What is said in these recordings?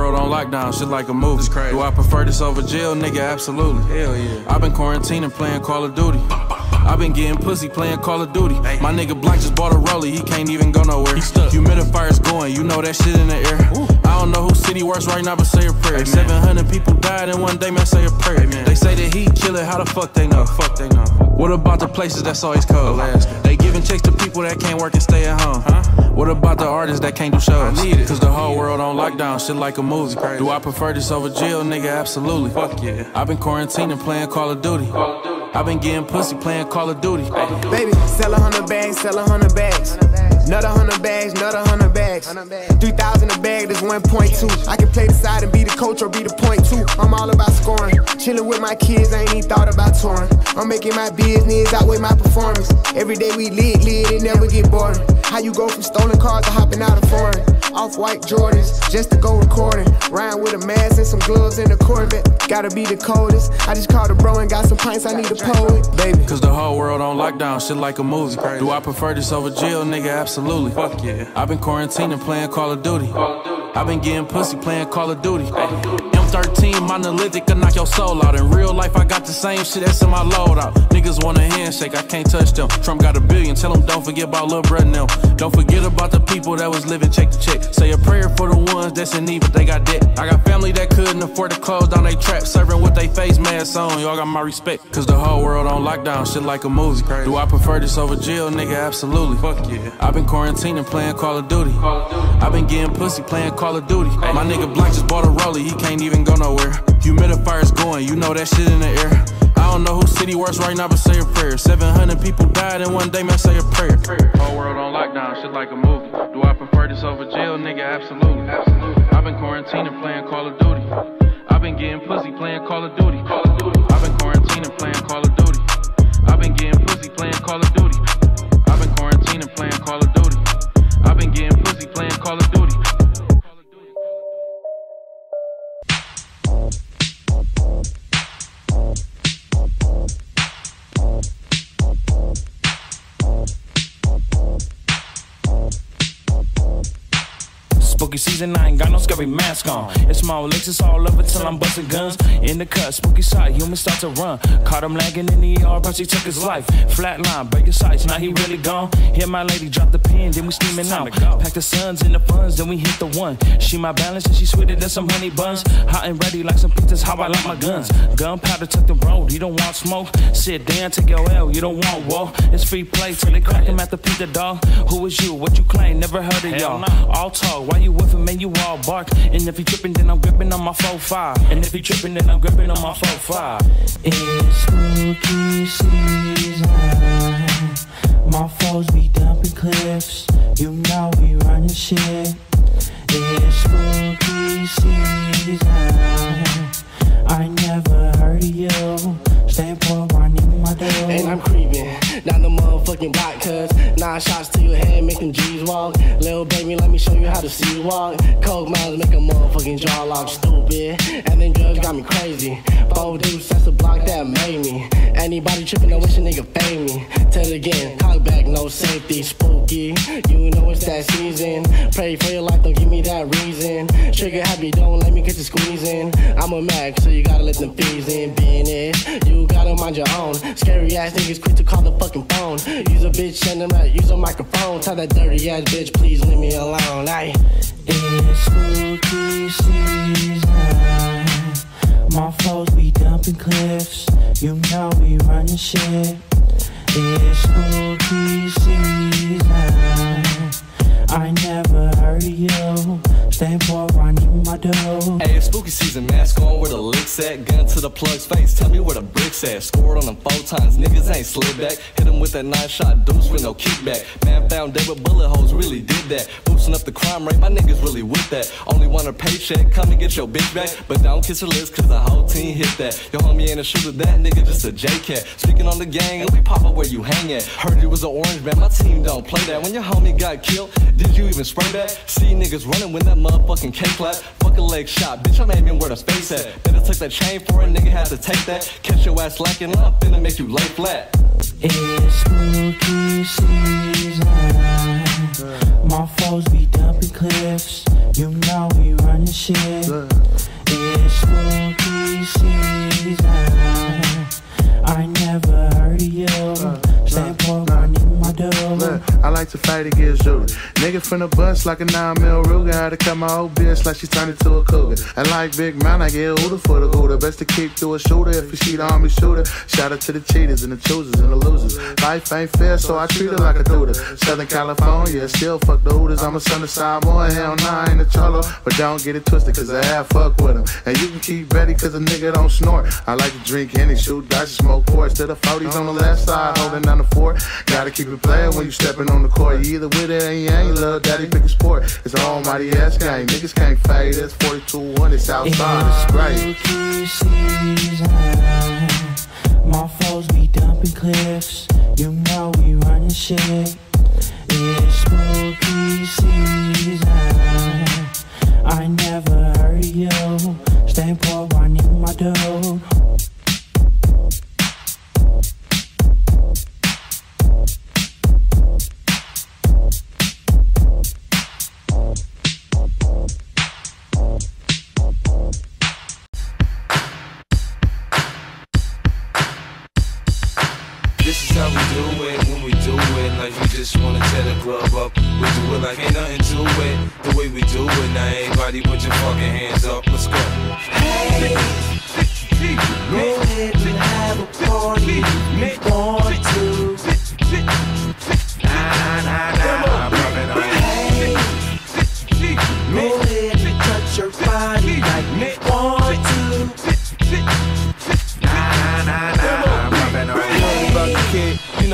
world on lockdown, shit like a movie. crazy. Do I prefer this over jail, nigga? Absolutely. Hell yeah. I've been quarantining, playing Call of Duty. I've been getting pussy playing Call of Duty. My nigga Black just bought a rollie, he can't even go nowhere. He stuck. Humidifier's going, you know that shit in the air. I don't know who city works right now, but say a prayer. 700 people died in one day, man, say a prayer. They say that he kill it, how the fuck they know? Fuck they know. What about the places that's always cold? Alaska. They giving checks to people that can't work and stay at home. What about the artists that can't do shows? I need it. Cause the whole world on lockdown, shit like a movie. crazy. Do I prefer this over jail, nigga? Absolutely. Fuck yeah. I've been quarantining, playing Call of Duty. I've been getting pussy, playing Call of Duty. Baby, sell a hundred bags, sell a hundred bags. Another hundred bags, another hundred bags. Three thousand a bag, that's 1.2. I can play the side and be the coach or be the point two. I'm all about scoring. Chilling with my kids, I ain't even thought about touring. I'm making my business outweigh my performance. Every day we lit, lit, it never get boring. How you go from stolen cars to hopping out of foreign? Off white Jordans, just to go recording. Ryan with a mask and some gloves in the Corvette. Gotta be the coldest. I just called a bro and got some pints, I need to poet. Baby. Cause the whole world on lockdown, shit like a movie. Do I prefer this over jail, nigga? Absolutely. Fuck yeah. I've been quarantining, playing Call of Duty. I've been getting pussy, playing Call of Duty. M13 monolithic, can knock your soul out. In real life, I got the same shit that's in my loadout. Niggas want a handshake, I can't touch them. Trump got a billion, tell them don't forget about Lil' and them. Don't forget about the people that was living check to check. Say a prayer for the ones that's in need, but they got debt. I got family that couldn't afford to close down they trap, serving with they face masks on. Y'all got my respect. Cause the whole world on lockdown, shit like a movie. Do I prefer this over jail, nigga? Absolutely. Fuck yeah. I've been quarantining, playing Call of Duty. I've been getting pussy, playing Call of Duty. My nigga Black just bought a rollie, he can't even go nowhere. Humidifier's going, you know that shit in the air. I don't know who city works right now, but say a prayer. 700 people died in one day, man, say a prayer. Whole world on lockdown, shit like a movie. Do I prefer this over jail, nigga? Absolutely. Absolutely. I've been quarantining, playing Call of Duty. I've been getting pussy, playing Call of Duty. Call of Duty. I've been quarantining, playing Call of Duty. I've been getting pussy, playing Call of Duty. I've been quarantining, playing Call of Duty. I've been getting pussy, playing Call of Duty. Spooky season, I ain't got no scary mask on. It's small licks, it's all over till I'm busting guns. In the cut, spooky side, humans start to run. Caught him lagging in the ER, but she took his life. Flatline, break his sights, now he really gone. Hit my lady, drop the pin, then we steaming out. Pack the sons and the funds, then we hit the one. She my balance and she sweeter than some honey buns. Hot and ready like some pizzas, how I like my guns. Gunpowder, took the road, you don't want smoke. Sit down, take your L, you don't want war. It's free play till they crack him at the pizza dog. Who is you? What you claim? Never heard of y'all. All talk, why you with him and you all bark? And if he tripping, then I'm gripping on my 4-5. And if he tripping, then I'm gripping on my 4-5. It's spooky season. My foes be dumping cliffs. You know we running shit. It's spooky season. I never heard of you. Stay put my. And I'm creeping down the motherfucking block, cuz nine shots to your head, make them G's walk. Little baby, let me show you how to see walk. Coke miles make a motherfucking jaw lock, stupid. And then drugs got me crazy. Four deuce, that's the block that made me. Anybody tripping, I wish a nigga fade me. Tell it again, talk back, no safety, spooky. You know it's that season. Pray for your life, don't give me that reason. Trigger happy, don't let me get you squeezing. I'm a Mac, so you gotta let them fees in business. You gotta mind your own. Scary ass niggas quick to call the fucking phone. Use a bitch, send them out, use a microphone. Tell that dirty ass bitch, please leave me alone. Aye. It's spooky season. My foes be dumping cliffs. You know we running shit. It's spooky season. I never heard of you. Stay for running my door. Hey, spooky season, mask on where the licks at. Gun to the plug's face, tell me where the bricks at. Scored on them four times, niggas ain't slid back. Hit him with that nine shot deuce with no kickback. Man found dead with bullet holes, really did that. Boosting up the crime rate, my niggas really with that. Only want a paycheck, come and get your bitch back. But don't kiss her lips, cause the whole team hit that. Your homie ain't a shooter, that nigga just a J-cat. Speaking on the gang, and we pop up where you hang at. Heard you was an orange man, my team don't play that. When your homie got killed, did you even spray that? See niggas running when that motherfucking K clap. Fuck a leg shot, bitch, I'm aiming where the space at. Better took that chain for a nigga, had to take that. Catch your ass lacking up, finna make you lay flat. It's spooky season. My foes be dumping cliffs. You know we run the shit. It's Nigga from the bus like a 9 mil Ruger. Had to cut my old bitch like she turned into a cougar. I like big man, I get older for the gooder. Best to kick through a shooter if you see the army shooter. Shout out to the cheaters and the choosers and the losers. Life ain't fair, so I treat her like a duder. Southern California, still fuck the hooters. I'm a son of side boy, hell nah, I ain't a cholo. But don't get it twisted, cause I have fuck with him. And you can keep Betty, cause a nigga don't snort. I like to drink Henny, shoot dice, smoke ports. To the 40s on the left side, holding down the fort. Gotta keep it playing when you stepping on the court. You either with it or you ain't. Daddy pick a sport. It's an almighty ass game. Niggas can't fade. It's 42 1. It's outside. It's great. My foes be dumping cliffs. You know we run shit. It's just wanna tear the club up. We do it like ain't nothing to it. The way we do it. Now everybody put your fucking hands up. Let's go. Hey, ahead and have a party you want to.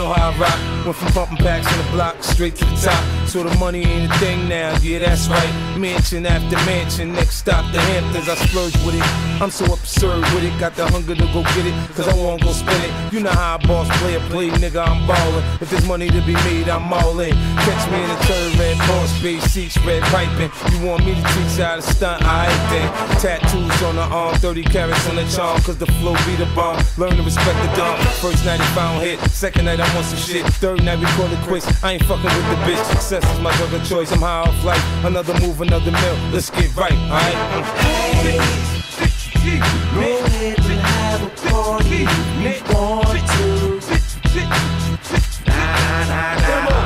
Know how I rock. Went from pumping packs on the block straight to the top. So the money ain't a thing now, yeah, that's right. Mansion after mansion, next stop the Hamptons. I splurge with it. I'm so absurd with it. Got the hunger to go get it, cause I won't go spend it. You know how I boss play player play, nigga, I'm ballin'. If there's money to be made, I'm all in. Catch me in the third red ball, space seats, red piping. You want me to teach you how to stunt? I ain't then. Tattoos on the arm, 30 carats on the charm, cause the flow be the bomb. Learn to respect the dumb. First night he found hit, second night I some shit. Third night we call it quits. I ain't fucking with the bitch. Success is my drug of choice. I'm high off life. Another move, another mill. Let's get right, alright? Hey, go ahead and have a party you want to. Nah, nah.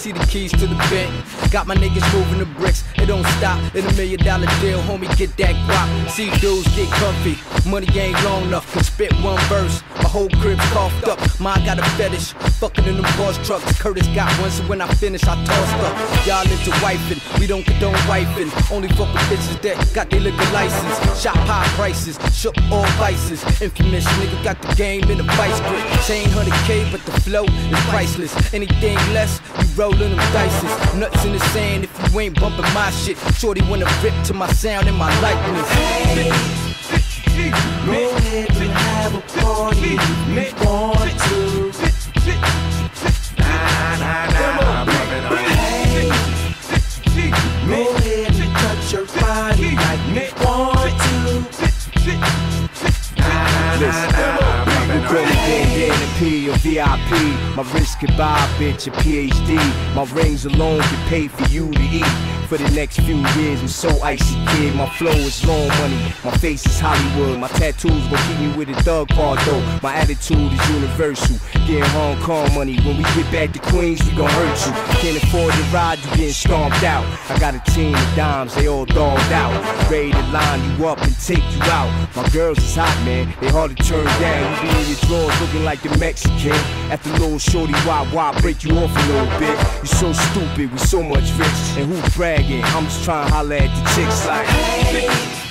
See the keys to the bank. Got my niggas moving the bricks. It don't stop. In a million dollar deal, homie, get that guap. See dudes get comfy. Money ain't long enough. Spit one verse. Whole crib's coughed up. Mine got a fetish. Fucking in them boss trucks. Curtis got one, so when I finish, I tossed up. Y'all into wiping. We don't condone wiping. Only fuck with bitches that got their liquor license. Shop high prices. Shook all vices. Infamous nigga got the game in a vice grip. Chain 100K, but the flow is priceless. Anything less, you rollin' them dices. Nuts in the sand if you ain't bumping my shit. Shorty wanna rip to my sound and my likeness. Hey, go ahead and have a party if you want to. Nah, nah, nah. Poppin' on. Hey, go ahead and touch your body like you want to. You call me bandana P or VIP. My wrist can buy a bitch a PhD. My rings alone can pay for you to eat. For the next few years, I'm so icy, kid. My flow is long money. My face is Hollywood. My tattoos gon' keep me with a thug part though. My attitude is universal. Getting Hong Kong money. When we get back to Queens, we gon' hurt you. Can't afford to ride, you getting stomped out. I got a team of dimes, they all dogged out. Ready to line you up and take you out. My girls is hot, man. They hard to turn down. You be in your drawers looking like the Mexican. After little shorty, why, why break you off a little bit? You so stupid with so much rich. And who bragging? I'm just trying to holler at the chicks like.